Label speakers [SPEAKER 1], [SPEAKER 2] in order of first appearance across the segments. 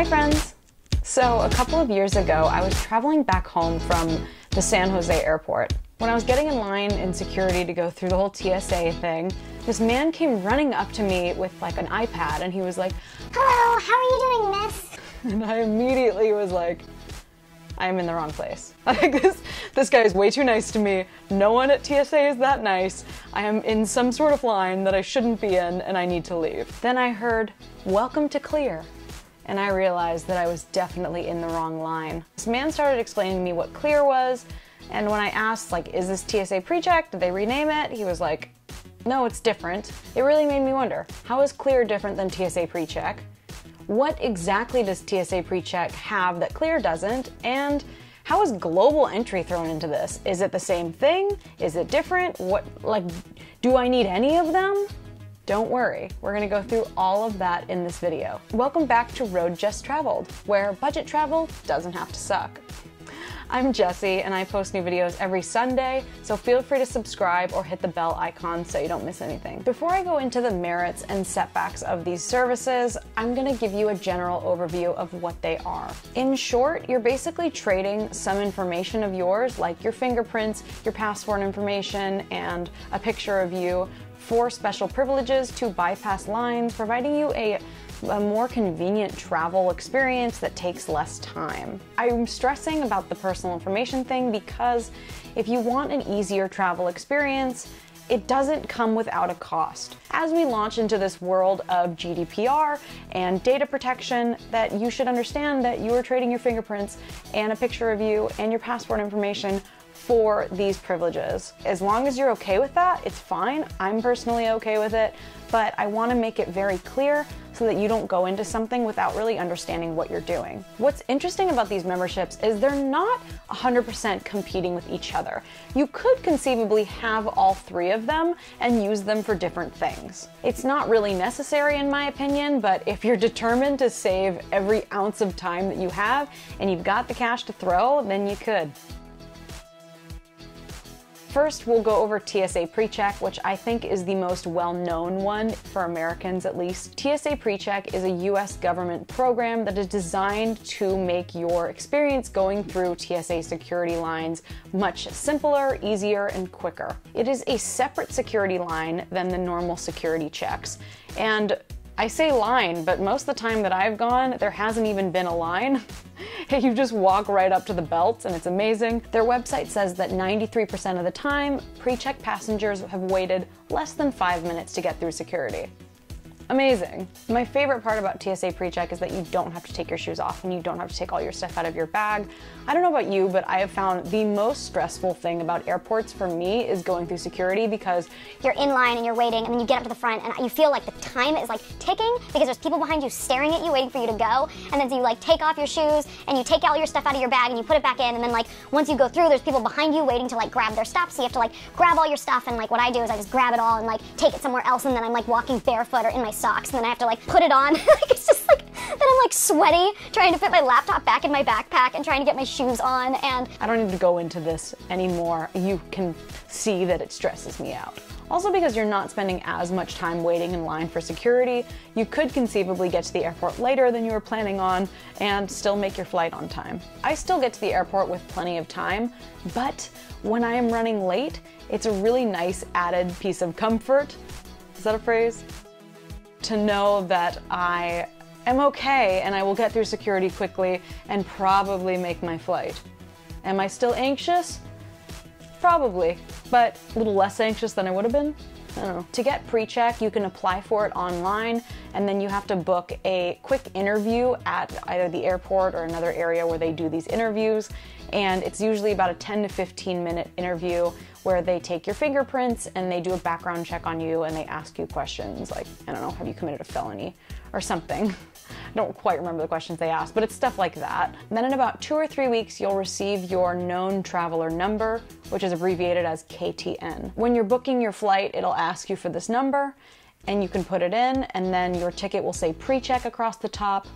[SPEAKER 1] Hi, friends. So, a couple of years ago, I was traveling back home from the San Jose airport. When I was getting in line in security to go through the whole TSA thing, this man came running up to me with like an iPad and he was like,
[SPEAKER 2] Hello, how are you doing, miss?
[SPEAKER 1] and I immediately was like, I'm in the wrong place. Like this, this guy is way too nice to me. No one at TSA is that nice. I am in some sort of line that I shouldn't be in and I need to leave. Then I heard, welcome to Clear. And I realized that I was definitely in the wrong line. This man started explaining to me what Clear was, and when I asked, like, is this TSA PreCheck? Did they rename it? He was like, no, it's different. It really made me wonder, how is Clear different than TSA PreCheck? What exactly does TSA PreCheck have that Clear doesn't? And how is global entry thrown into this? Is it the same thing? Is it different? What, like, do I need any of them? Don't worry, we're gonna go through all of that in this video. Welcome back to Road Jess Traveled, where budget travel doesn't have to suck. I'm Jessie and I post new videos every Sunday, so feel free to subscribe or hit the bell icon so you don't miss anything. Before I go into the merits and setbacks of these services, I'm gonna give you a general overview of what they are. In short, you're basically trading some information of yours, like your fingerprints, your passport information, and a picture of you for special privileges to bypass lines, providing you a a more convenient travel experience that takes less time. I'm stressing about the personal information thing because if you want an easier travel experience, it doesn't come without a cost. As we launch into this world of GDPR and data protection, that you should understand that you are trading your fingerprints and a picture of you and your passport information for these privileges. As long as you're okay with that, it's fine. I'm personally okay with it, but I wanna make it very clear so that you don't go into something without really understanding what you're doing. What's interesting about these memberships is they're not 100% competing with each other. You could conceivably have all three of them and use them for different things. It's not really necessary in my opinion, but if you're determined to save every ounce of time that you have and you've got the cash to throw, then you could. First, we'll go over TSA PreCheck, which I think is the most well-known one for Americans at least. TSA PreCheck is a US government program that is designed to make your experience going through TSA security lines much simpler, easier, and quicker. It is a separate security line than the normal security checks. And I say line, but most of the time that I've gone, there hasn't even been a line. you just walk right up to the belts and it's amazing. Their website says that 93% of the time, pre-check passengers have waited less than five minutes to get through security. Amazing. My favorite part about TSA PreCheck is that you don't have to take your shoes off and you don't have to take all your stuff out of your bag. I don't know about you, but I have found the most stressful thing about airports for me is going through security because
[SPEAKER 2] you're in line and you're waiting and then you get up to the front and you feel like the time is like ticking because there's people behind you staring at you waiting for you to go and then you like take off your shoes and you take all your stuff out of your bag and you put it back in and then like once you go through there's people behind you waiting to like grab their stuff so you have to like grab all your stuff and like what I do is I just grab it all and like take it somewhere else and then I'm like walking barefoot or in my socks and then I have to like put it on. like it's just like then I'm like sweaty trying to fit my laptop back in my backpack and trying to get my shoes on and
[SPEAKER 1] I don't need to go into this anymore. You can see that it stresses me out. Also because you're not spending as much time waiting in line for security, you could conceivably get to the airport later than you were planning on and still make your flight on time. I still get to the airport with plenty of time, but when I am running late, it's a really nice added piece of comfort. Is that a phrase? To know that I am okay and I will get through security quickly and probably make my flight. Am I still anxious? Probably, but a little less anxious than I would have been. I don't know. To get pre-check, you can apply for it online and then you have to book a quick interview at either the airport or another area where they do these interviews. And it's usually about a 10 to 15 minute interview where they take your fingerprints and they do a background check on you and they ask you questions like, I don't know, have you committed a felony or something? I don't quite remember the questions they asked, but it's stuff like that. Then in about two or three weeks, you'll receive your known traveler number, which is abbreviated as KTN. When you're booking your flight, it'll ask you for this number and you can put it in and then your ticket will say pre-check across the top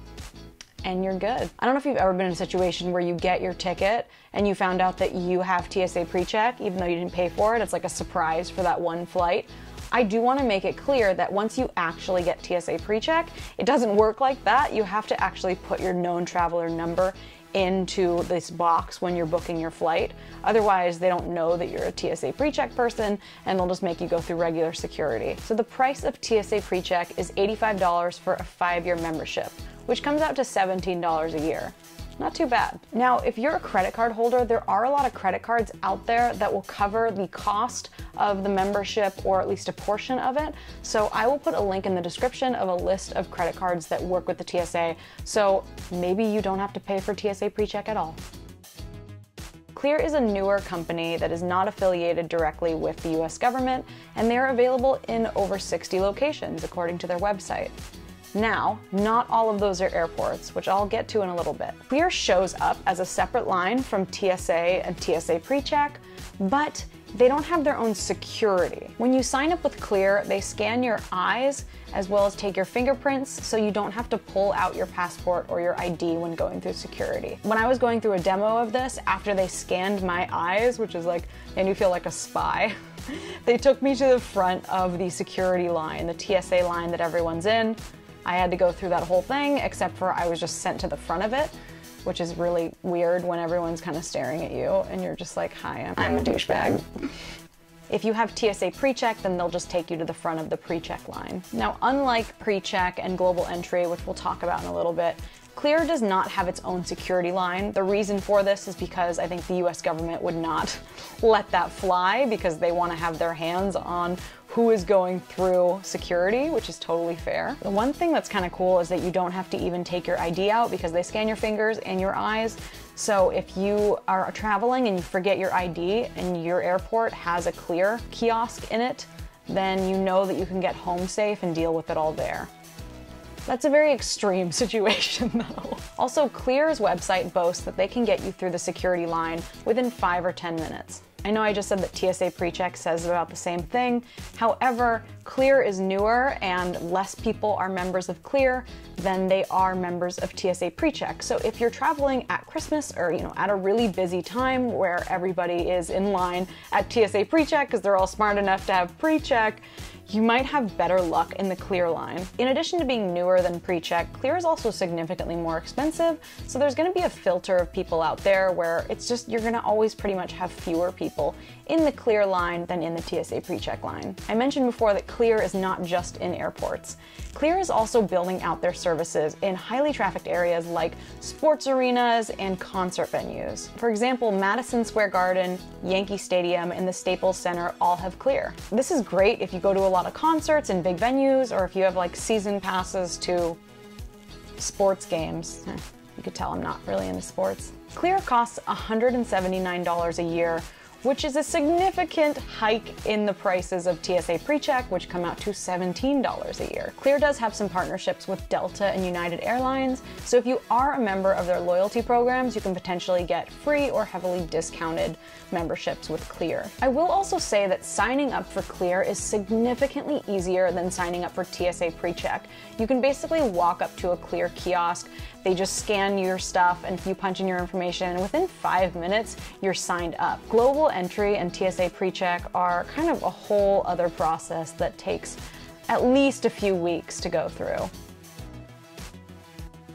[SPEAKER 1] and you're good. I don't know if you've ever been in a situation where you get your ticket and you found out that you have TSA pre-check even though you didn't pay for it. It's like a surprise for that one flight. I do want to make it clear that once you actually get TSA PreCheck, it doesn't work like that. You have to actually put your known traveler number into this box when you're booking your flight. Otherwise, they don't know that you're a TSA PreCheck person and they'll just make you go through regular security. So the price of TSA PreCheck is $85 for a five year membership, which comes out to $17 a year. Not too bad. Now, if you're a credit card holder, there are a lot of credit cards out there that will cover the cost of the membership or at least a portion of it. So I will put a link in the description of a list of credit cards that work with the TSA. So maybe you don't have to pay for TSA PreCheck at all. Clear is a newer company that is not affiliated directly with the US government, and they're available in over 60 locations according to their website. Now, not all of those are airports, which I'll get to in a little bit. Clear shows up as a separate line from TSA and TSA PreCheck, but they don't have their own security. When you sign up with Clear, they scan your eyes as well as take your fingerprints so you don't have to pull out your passport or your ID when going through security. When I was going through a demo of this, after they scanned my eyes, which is like, and you feel like a spy, they took me to the front of the security line, the TSA line that everyone's in. I had to go through that whole thing, except for I was just sent to the front of it, which is really weird when everyone's kind of staring at you and you're just like, hi, I'm, I'm a douchebag. If you have TSA PreCheck, then they'll just take you to the front of the PreCheck line. Now, unlike PreCheck and Global Entry, which we'll talk about in a little bit, Clear does not have its own security line. The reason for this is because I think the US government would not let that fly because they want to have their hands on who is going through security, which is totally fair. The one thing that's kind of cool is that you don't have to even take your ID out because they scan your fingers and your eyes. So if you are traveling and you forget your ID and your airport has a clear kiosk in it, then you know that you can get home safe and deal with it all there. That's a very extreme situation though. Also, Clear's website boasts that they can get you through the security line within 5 or 10 minutes. I know I just said that TSA PreCheck says about the same thing. However, Clear is newer and less people are members of Clear than they are members of TSA PreCheck. So if you're traveling at Christmas or, you know, at a really busy time where everybody is in line at TSA PreCheck because they're all smart enough to have PreCheck, you might have better luck in the Clear line. In addition to being newer than PreCheck, Clear is also significantly more expensive, so there's gonna be a filter of people out there where it's just, you're gonna always pretty much have fewer people in the Clear line than in the TSA PreCheck line. I mentioned before that Clear is not just in airports. Clear is also building out their services in highly trafficked areas like sports arenas and concert venues. For example, Madison Square Garden, Yankee Stadium, and the Staples Center all have Clear. This is great if you go to a lot of concerts and big venues, or if you have like season passes to sports games. You could tell I'm not really into sports. Clear costs $179 a year which is a significant hike in the prices of TSA PreCheck, which come out to $17 a year. Clear does have some partnerships with Delta and United Airlines, so if you are a member of their loyalty programs, you can potentially get free or heavily discounted memberships with Clear. I will also say that signing up for Clear is significantly easier than signing up for TSA PreCheck. You can basically walk up to a Clear kiosk, they just scan your stuff and you punch in your information, and within five minutes, you're signed up. Global entry and TSA PreCheck are kind of a whole other process that takes at least a few weeks to go through.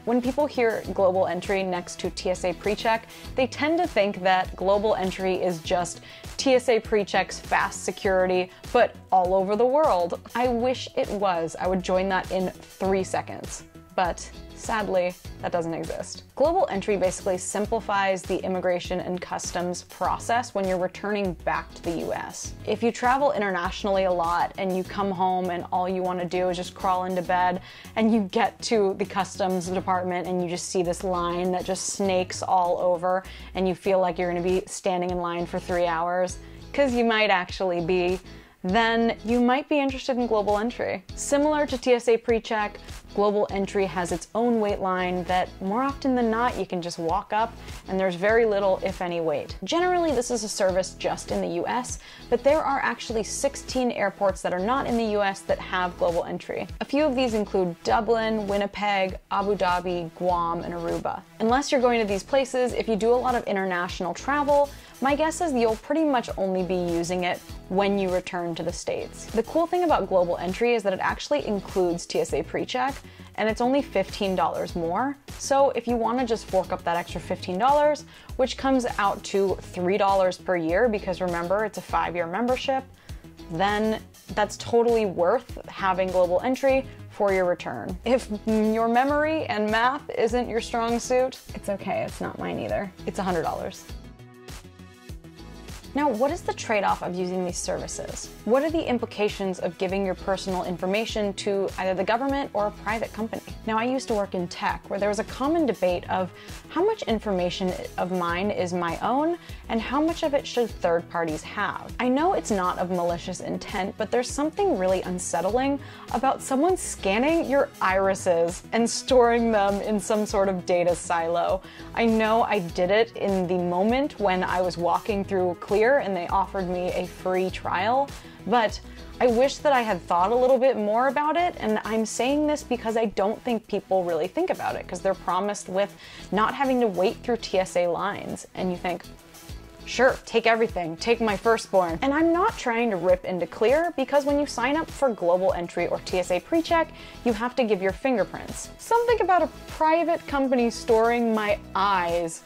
[SPEAKER 1] When people hear global entry next to TSA PreCheck, they tend to think that global entry is just TSA PreCheck's fast security, but all over the world. I wish it was. I would join that in three seconds. But Sadly, that doesn't exist. Global entry basically simplifies the immigration and customs process when you're returning back to the US. If you travel internationally a lot and you come home and all you want to do is just crawl into bed and you get to the customs department and you just see this line that just snakes all over and you feel like you're going to be standing in line for three hours, because you might actually be then you might be interested in global entry. Similar to TSA PreCheck, global entry has its own wait line that more often than not you can just walk up and there's very little if any wait. Generally this is a service just in the US, but there are actually 16 airports that are not in the US that have global entry. A few of these include Dublin, Winnipeg, Abu Dhabi, Guam, and Aruba. Unless you're going to these places, if you do a lot of international travel, my guess is you'll pretty much only be using it when you return to the States. The cool thing about Global Entry is that it actually includes TSA PreCheck, and it's only $15 more. So if you want to just fork up that extra $15, which comes out to $3 per year, because remember, it's a five year membership, then that's totally worth having global entry for your return. If your memory and math isn't your strong suit, it's okay, it's not mine either. It's $100. Now, what is the trade off of using these services? What are the implications of giving your personal information to either the government or a private company? Now, I used to work in tech where there was a common debate of how much information of mine is my own and how much of it should third parties have. I know it's not of malicious intent, but there's something really unsettling about someone scanning your irises and storing them in some sort of data silo. I know I did it in the moment when I was walking through Clear and they offered me a free trial, but I wish that I had thought a little bit more about it, and I'm saying this because I don't think people really think about it because they're promised with not having to wait through TSA lines, and you think, Sure, take everything, take my firstborn. And I'm not trying to rip into Clear because when you sign up for Global Entry or TSA PreCheck, you have to give your fingerprints. Something about a private company storing my eyes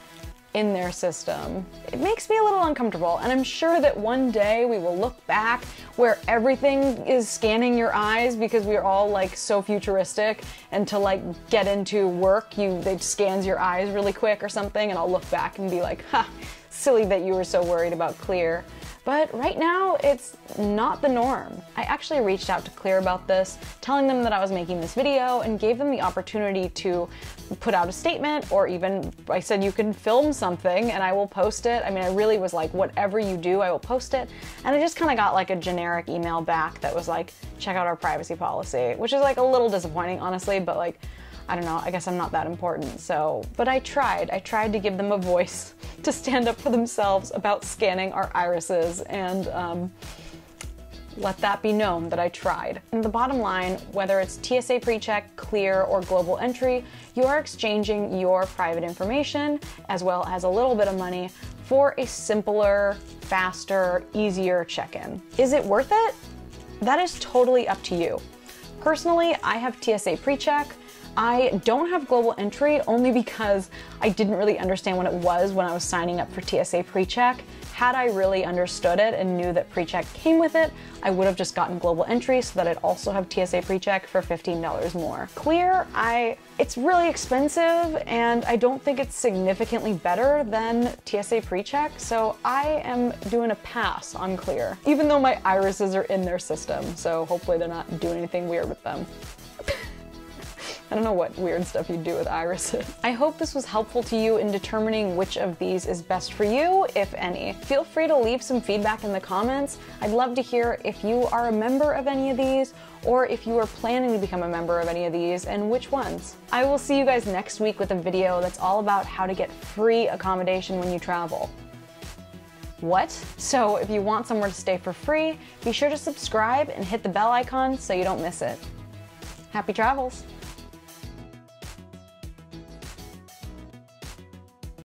[SPEAKER 1] in their system. It makes me a little uncomfortable, and I'm sure that one day we will look back where everything is scanning your eyes because we're all like so futuristic, and to like get into work, you it scans your eyes really quick or something, and I'll look back and be like, ha, silly that you were so worried about clear. But right now, it's not the norm. I actually reached out to Clear about this, telling them that I was making this video and gave them the opportunity to put out a statement or even I said you can film something and I will post it. I mean, I really was like, whatever you do, I will post it. And I just kind of got like a generic email back that was like, check out our privacy policy, which is like a little disappointing, honestly, but like, I don't know, I guess I'm not that important. So, but I tried. I tried to give them a voice to stand up for themselves about scanning our irises and um, let that be known that I tried. And the bottom line, whether it's TSA PreCheck, Clear, or Global Entry, you are exchanging your private information as well as a little bit of money for a simpler, faster, easier check-in. Is it worth it? That is totally up to you. Personally, I have TSA PreCheck. I don't have global entry only because I didn't really understand what it was when I was signing up for TSA PreCheck. Had I really understood it and knew that PreCheck came with it, I would have just gotten global entry so that I'd also have TSA PreCheck for $15 more. Clear, I it's really expensive and I don't think it's significantly better than TSA PreCheck, so I am doing a pass on Clear, even though my irises are in their system, so hopefully they're not doing anything weird with them. I don't know what weird stuff you'd do with irises. I hope this was helpful to you in determining which of these is best for you, if any. Feel free to leave some feedback in the comments. I'd love to hear if you are a member of any of these or if you are planning to become a member of any of these and which ones. I will see you guys next week with a video that's all about how to get free accommodation when you travel. What? So if you want somewhere to stay for free, be sure to subscribe and hit the bell icon so you don't miss it. Happy travels!